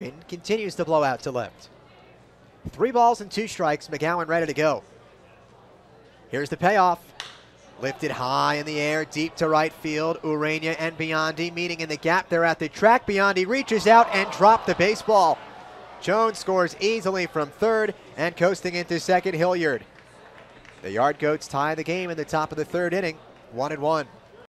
and continues to blow out to left. Three balls and two strikes. McGowan ready to go. Here's the payoff. Lifted high in the air, deep to right field. Urena and Biondi meeting in the gap. They're at the track. Biondi reaches out and dropped the baseball. Jones scores easily from third and coasting into second, Hilliard. The Yard Goats tie the game in the top of the third inning, one and one.